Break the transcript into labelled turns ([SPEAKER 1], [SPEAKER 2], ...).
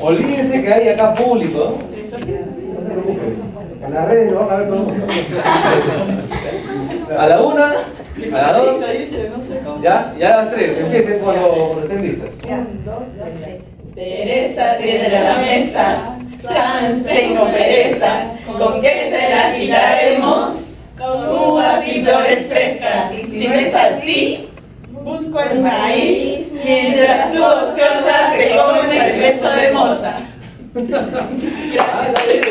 [SPEAKER 1] Olvídense que hay acá público. No se preocupen. En las redes lo van a ver todo. A la una, a la dos. Ya, ya a las tres. Empiecen cuando, cuando estén listas.
[SPEAKER 2] Teresa tiene la mesa, Sans tengo pereza, ¿con qué se la quitaremos? Con uvas y flores frescas, y si no es así, busco el maíz,
[SPEAKER 1] Graças a Deus.